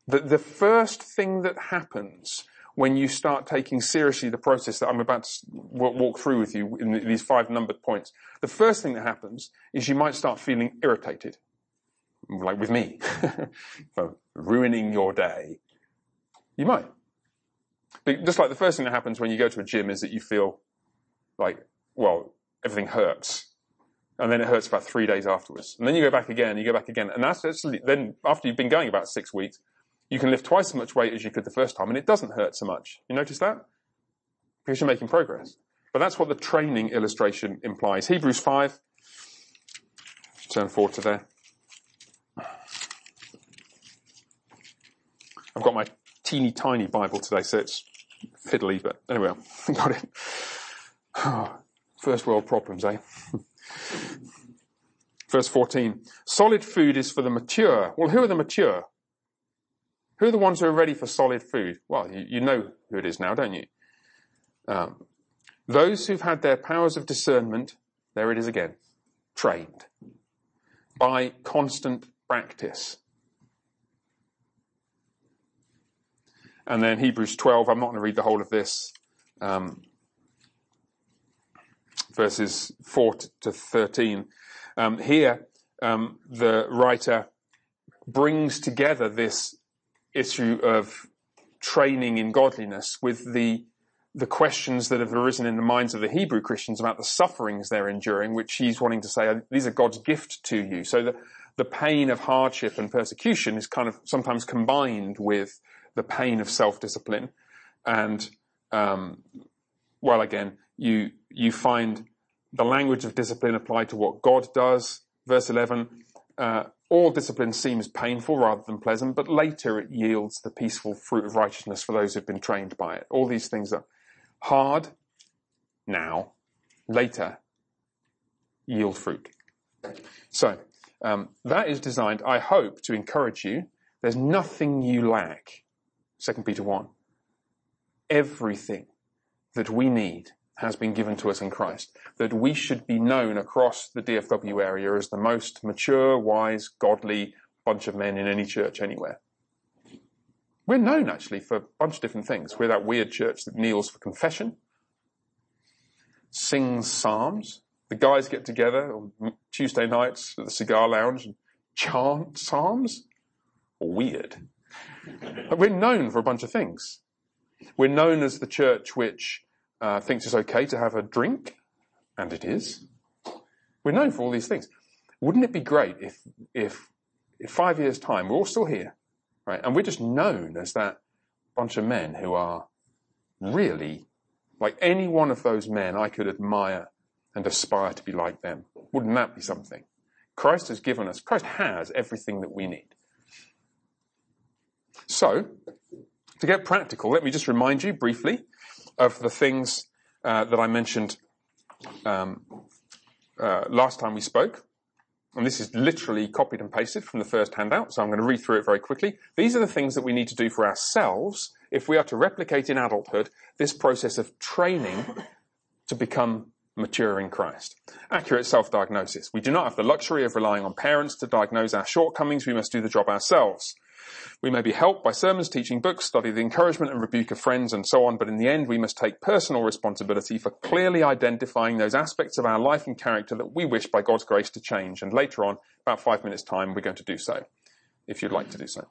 the, the first thing that happens when you start taking seriously the process that I'm about to walk through with you in these five numbered points, the first thing that happens is you might start feeling irritated, like with me, for ruining your day. You might. Just like the first thing that happens when you go to a gym is that you feel like, well, everything hurts. And then it hurts about three days afterwards. And then you go back again, you go back again. And that's actually, then after you've been going about six weeks, you can lift twice as much weight as you could the first time, and it doesn't hurt so much. You notice that? Because you're making progress. But that's what the training illustration implies. Hebrews 5, turn forward to there. I've got my teeny tiny Bible today, so it's fiddly, but anyway, got it. First world problems, eh? Verse 14. Solid food is for the mature. Well, who are the mature? Who are the ones who are ready for solid food? Well, you, you know who it is now, don't you? Um, those who've had their powers of discernment, there it is again, trained by constant practice. And then Hebrews 12, I'm not going to read the whole of this, um, verses 4 to 13. Um, here, um, the writer brings together this issue of training in godliness with the the questions that have arisen in the minds of the Hebrew Christians about the sufferings they're enduring, which he's wanting to say these are God's gift to you. So the, the pain of hardship and persecution is kind of sometimes combined with the pain of self-discipline. And, um, well, again, you, you find the language of discipline applied to what God does. Verse 11, uh, all discipline seems painful rather than pleasant, but later it yields the peaceful fruit of righteousness for those who've been trained by it. All these things are hard now, later yield fruit. So, um, that is designed, I hope, to encourage you. There's nothing you lack. 2 Peter 1. Everything that we need has been given to us in Christ, that we should be known across the DFW area as the most mature, wise, godly bunch of men in any church anywhere. We're known actually for a bunch of different things. We're that weird church that kneels for confession, sings psalms. The guys get together on Tuesday nights at the cigar lounge and chant psalms. Weird. But we're known for a bunch of things. We're known as the church which uh, thinks it's okay to have a drink, and it is. We're known for all these things. Wouldn't it be great if, if in five years' time we're all still here, right? And we're just known as that bunch of men who are really like any one of those men I could admire and aspire to be like them. Wouldn't that be something? Christ has given us, Christ has everything that we need. So, to get practical, let me just remind you briefly of the things uh, that I mentioned um, uh, last time we spoke. And this is literally copied and pasted from the first handout, so I'm going to read through it very quickly. These are the things that we need to do for ourselves if we are to replicate in adulthood this process of training to become mature in Christ. Accurate self-diagnosis. We do not have the luxury of relying on parents to diagnose our shortcomings. We must do the job ourselves. We may be helped by sermons, teaching books, study the encouragement and rebuke of friends, and so on, but in the end, we must take personal responsibility for clearly identifying those aspects of our life and character that we wish by God's grace to change. And later on, about five minutes' time, we're going to do so, if you'd like to do so.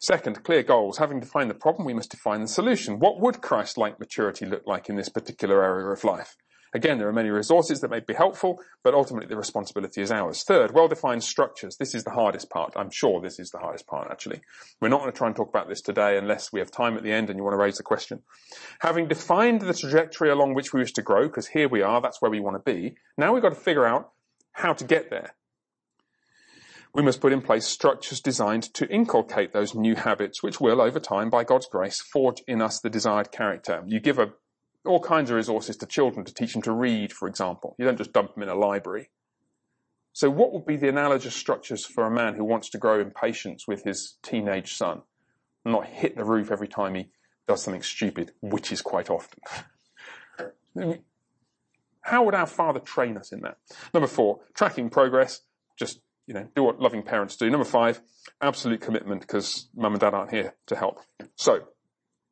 Second, clear goals. Having defined the problem, we must define the solution. What would Christ like maturity look like in this particular area of life? Again, there are many resources that may be helpful, but ultimately the responsibility is ours. Third, well-defined structures. This is the hardest part. I'm sure this is the hardest part, actually. We're not going to try and talk about this today unless we have time at the end and you want to raise the question. Having defined the trajectory along which we wish to grow, because here we are, that's where we want to be, now we've got to figure out how to get there. We must put in place structures designed to inculcate those new habits, which will, over time, by God's grace, forge in us the desired character. You give a all kinds of resources to children to teach them to read, for example. You don't just dump them in a library. So what would be the analogous structures for a man who wants to grow in patience with his teenage son and not hit the roof every time he does something stupid, which is quite often? How would our father train us in that? Number four, tracking progress. Just, you know, do what loving parents do. Number five, absolute commitment because mum and dad aren't here to help. So,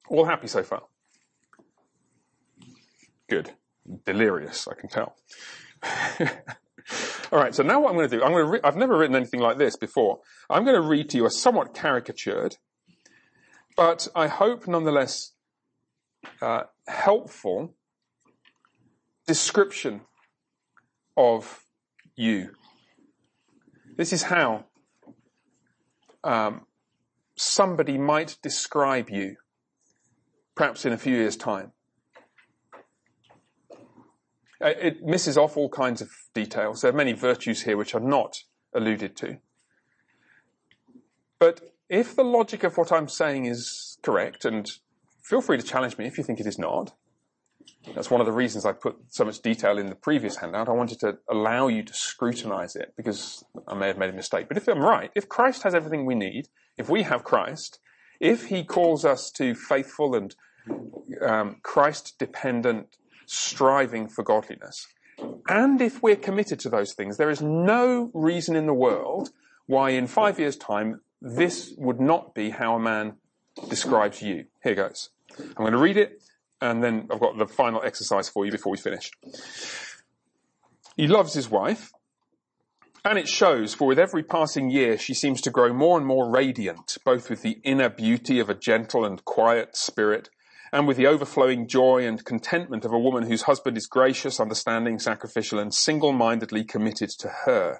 all happy so far? Good. Delirious, I can tell. All right, so now what I'm going to do, I'm going to re- I've never written anything like this before. I'm going to read to you a somewhat caricatured, but I hope nonetheless uh, helpful description of you. This is how um, somebody might describe you, perhaps in a few years' time. It misses off all kinds of details. There are many virtues here which are not alluded to. But if the logic of what I'm saying is correct, and feel free to challenge me if you think it is not, that's one of the reasons I put so much detail in the previous handout. I wanted to allow you to scrutinize it because I may have made a mistake. But if I'm right, if Christ has everything we need, if we have Christ, if he calls us to faithful and um, Christ dependent striving for godliness. And if we're committed to those things, there is no reason in the world why in five years' time this would not be how a man describes you. Here goes. I'm going to read it, and then I've got the final exercise for you before we finish. He loves his wife, and it shows, for with every passing year she seems to grow more and more radiant, both with the inner beauty of a gentle and quiet spirit, and with the overflowing joy and contentment of a woman whose husband is gracious, understanding, sacrificial, and single-mindedly committed to her.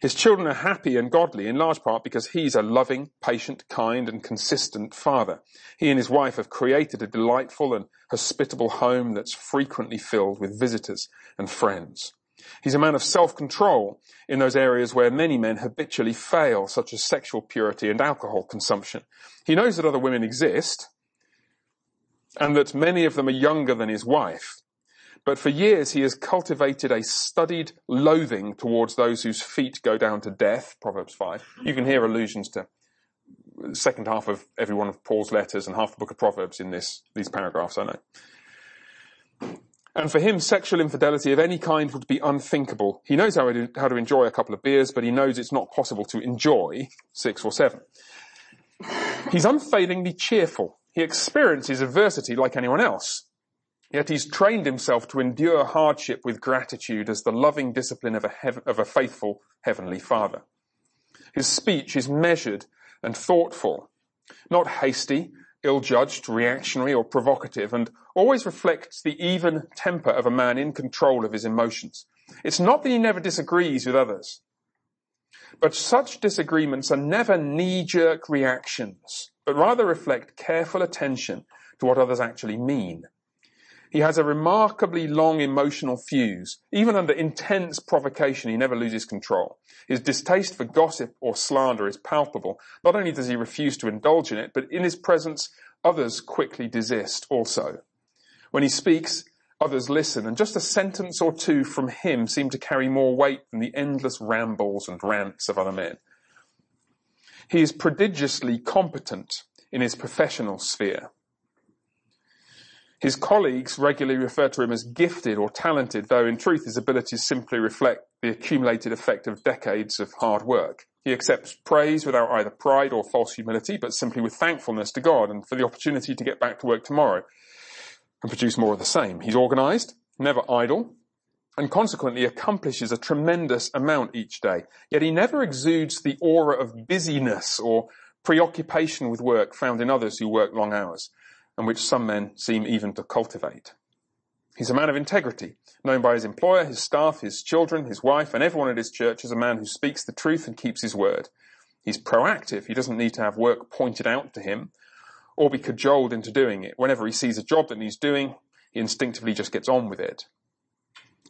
His children are happy and godly in large part because he's a loving, patient, kind, and consistent father. He and his wife have created a delightful and hospitable home that's frequently filled with visitors and friends. He's a man of self-control in those areas where many men habitually fail, such as sexual purity and alcohol consumption. He knows that other women exist, and that many of them are younger than his wife. But for years he has cultivated a studied loathing towards those whose feet go down to death, Proverbs 5. You can hear allusions to the second half of every one of Paul's letters and half the book of Proverbs in this, these paragraphs, I know. And for him, sexual infidelity of any kind would be unthinkable. He knows how to, how to enjoy a couple of beers, but he knows it's not possible to enjoy six or seven. He's unfailingly cheerful. He experiences adversity like anyone else. Yet he's trained himself to endure hardship with gratitude as the loving discipline of a, hev- of a faithful heavenly father. His speech is measured and thoughtful, not hasty, ill-judged, reactionary, or provocative, and always reflects the even temper of a man in control of his emotions. It's not that he never disagrees with others, but such disagreements are never knee-jerk reactions but rather reflect careful attention to what others actually mean. He has a remarkably long emotional fuse. Even under intense provocation, he never loses control. His distaste for gossip or slander is palpable. Not only does he refuse to indulge in it, but in his presence, others quickly desist also. When he speaks, others listen, and just a sentence or two from him seem to carry more weight than the endless rambles and rants of other men. He is prodigiously competent in his professional sphere. His colleagues regularly refer to him as gifted or talented, though in truth his abilities simply reflect the accumulated effect of decades of hard work. He accepts praise without either pride or false humility, but simply with thankfulness to God and for the opportunity to get back to work tomorrow and produce more of the same. He's organized, never idle, and consequently accomplishes a tremendous amount each day. Yet he never exudes the aura of busyness or preoccupation with work found in others who work long hours and which some men seem even to cultivate. He's a man of integrity, known by his employer, his staff, his children, his wife, and everyone at his church as a man who speaks the truth and keeps his word. He's proactive. He doesn't need to have work pointed out to him or be cajoled into doing it. Whenever he sees a job that needs doing, he instinctively just gets on with it.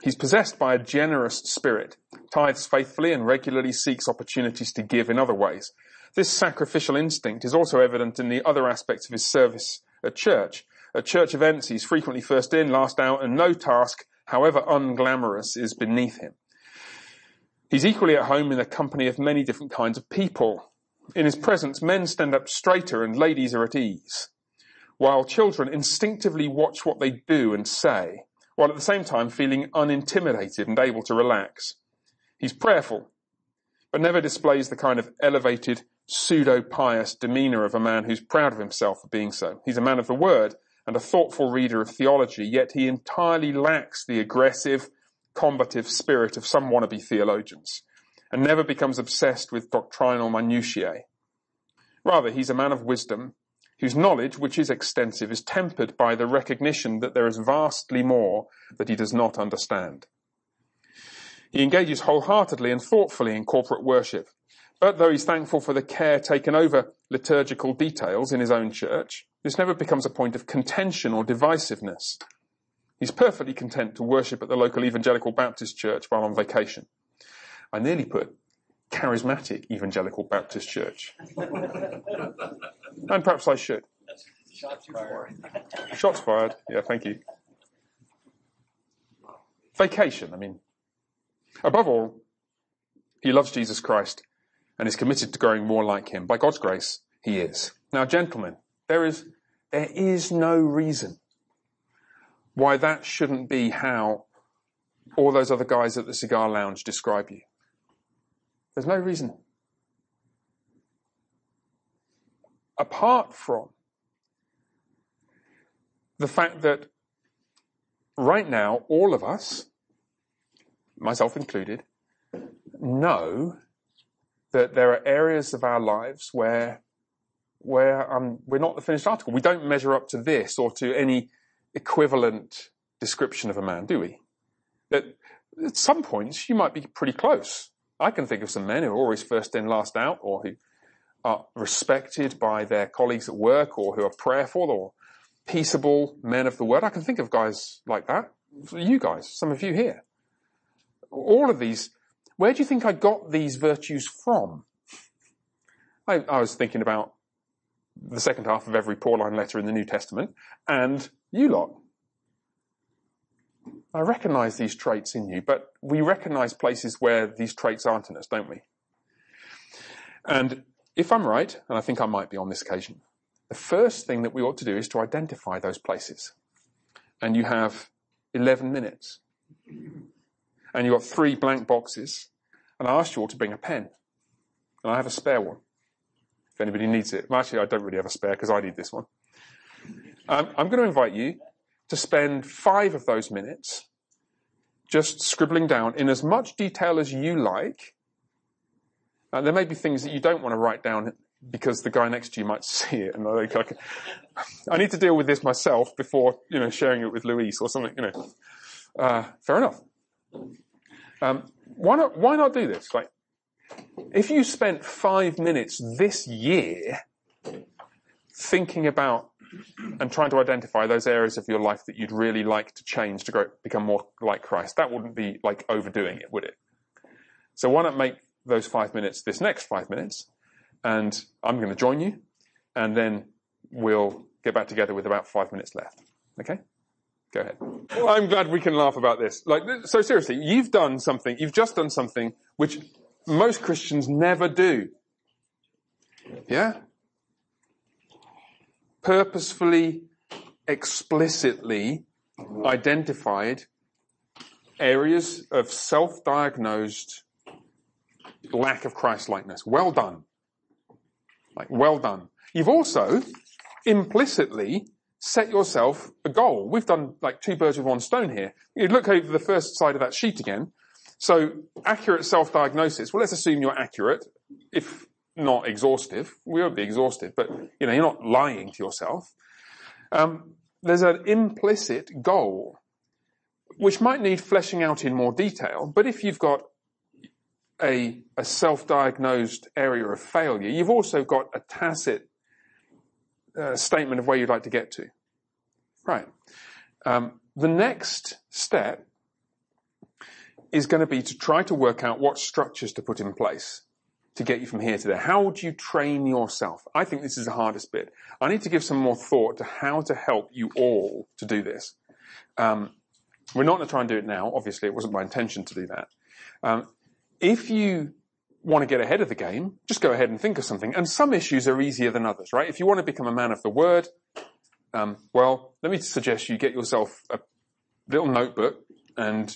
He's possessed by a generous spirit, tithes faithfully and regularly seeks opportunities to give in other ways. This sacrificial instinct is also evident in the other aspects of his service at church. At church events, he's frequently first in, last out, and no task, however unglamorous, is beneath him. He's equally at home in the company of many different kinds of people. In his presence, men stand up straighter and ladies are at ease, while children instinctively watch what they do and say, while at the same time feeling unintimidated and able to relax. He's prayerful, but never displays the kind of elevated pseudo-pious demeanour of a man who's proud of himself for being so. He's a man of the word and a thoughtful reader of theology, yet he entirely lacks the aggressive, combative spirit of some wannabe theologians, and never becomes obsessed with doctrinal minutiae. Rather, he's a man of wisdom, whose knowledge, which is extensive, is tempered by the recognition that there is vastly more that he does not understand. He engages wholeheartedly and thoughtfully in corporate worship, but though he's thankful for the care taken over liturgical details in his own church, this never becomes a point of contention or divisiveness. He's perfectly content to worship at the local evangelical Baptist church while on vacation. I nearly put charismatic evangelical Baptist church. and perhaps I should. Shots fired. Shots fired. Yeah, thank you. Vacation. I mean, above all, he loves Jesus Christ and is committed to growing more like him. By God's grace, he is. Now, gentlemen, there is, there is no reason why that shouldn't be how all those other guys at the cigar lounge describe you. There's no reason. Apart from the fact that right now, all of us, myself included, know that there are areas of our lives where where um, we're not the finished article. We don't measure up to this or to any equivalent description of a man, do we? That at some points you might be pretty close. I can think of some men who are always first in, last out, or who are respected by their colleagues at work, or who are prayerful or peaceable men of the word. I can think of guys like that. You guys, some of you here. All of these where do you think I got these virtues from? I, I was thinking about the second half of every Pauline letter in the New Testament and you lot. I recognize these traits in you, but we recognize places where these traits aren't in us, don't we? And if I'm right, and I think I might be on this occasion, the first thing that we ought to do is to identify those places. And you have 11 minutes and you've got three blank boxes, and I asked you all to bring a pen, and I have a spare one. If anybody needs it. Well, actually, I don't really have a spare because I need this one. Um, I'm going to invite you to spend five of those minutes just scribbling down in as much detail as you like. Uh, there may be things that you don't want to write down because the guy next to you might see it, and like, I, I need to deal with this myself before you know sharing it with Louise or something. You know, uh, fair enough. Um, why not? Why not do this? Like, if you spent five minutes this year thinking about and trying to identify those areas of your life that you'd really like to change to grow, become more like Christ. That wouldn't be like overdoing it, would it? So why not make those five minutes this next five minutes? And I'm going to join you, and then we'll get back together with about five minutes left. Okay? Go ahead. I'm glad we can laugh about this. Like, so seriously, you've done something, you've just done something which most Christians never do. Yeah? Purposefully, explicitly identified areas of self-diagnosed lack of Christ-likeness. Well done. Like, well done. You've also implicitly set yourself a goal. We've done like two birds with one stone here. You look over the first side of that sheet again. So accurate self-diagnosis. Well, let's assume you're accurate, if not exhaustive. We won't be exhaustive, but you know, you're not lying to yourself. Um, there's an implicit goal, which might need fleshing out in more detail. But if you've got a, a self-diagnosed area of failure, you've also got a tacit uh, statement of where you'd like to get to. Right. Um, the next step is going to be to try to work out what structures to put in place to get you from here to there. How would you train yourself? I think this is the hardest bit. I need to give some more thought to how to help you all to do this. Um, we're not going to try and do it now. Obviously, it wasn't my intention to do that. Um, if you want to get ahead of the game, just go ahead and think of something. And some issues are easier than others, right? If you want to become a man of the word, um, well, let me suggest you get yourself a little notebook and,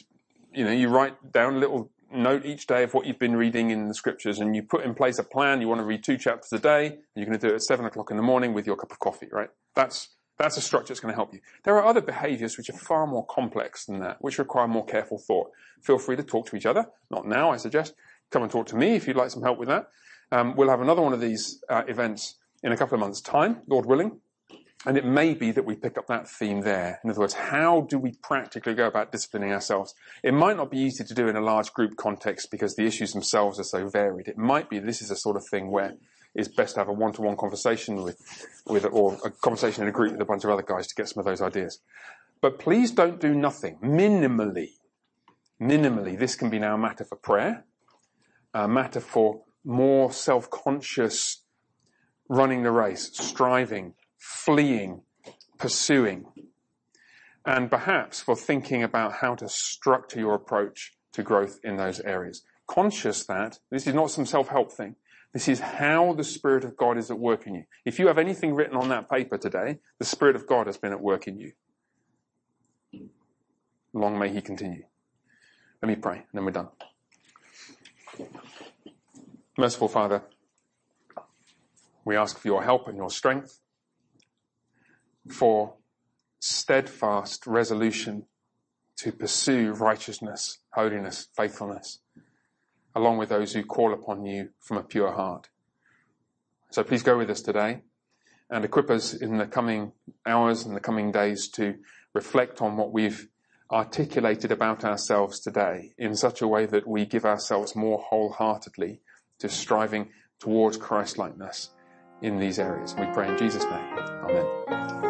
you know, you write down a little note each day of what you've been reading in the scriptures and you put in place a plan. You want to read two chapters a day. You're going to do it at seven o'clock in the morning with your cup of coffee, right? That's, that's a structure that's going to help you. There are other behaviors which are far more complex than that, which require more careful thought. Feel free to talk to each other. Not now, I suggest come and talk to me if you'd like some help with that. Um, we'll have another one of these uh, events in a couple of months' time, Lord willing. And it may be that we pick up that theme there. In other words, how do we practically go about disciplining ourselves? It might not be easy to do in a large group context because the issues themselves are so varied. It might be this is a sort of thing where it's best to have a one-to-one conversation with, with, or a conversation in a group with a bunch of other guys to get some of those ideas. But please don't do nothing. Minimally, minimally, this can be now a matter for prayer a matter for more self-conscious running the race, striving, fleeing, pursuing, and perhaps for thinking about how to structure your approach to growth in those areas. Conscious that this is not some self-help thing. This is how the Spirit of God is at work in you. If you have anything written on that paper today, the Spirit of God has been at work in you. Long may He continue. Let me pray, and then we're done. Merciful Father, we ask for your help and your strength, for steadfast resolution to pursue righteousness, holiness, faithfulness, along with those who call upon you from a pure heart. So please go with us today and equip us in the coming hours and the coming days to reflect on what we've articulated about ourselves today in such a way that we give ourselves more wholeheartedly to striving towards Christ likeness in these areas. We pray in Jesus' name. Amen.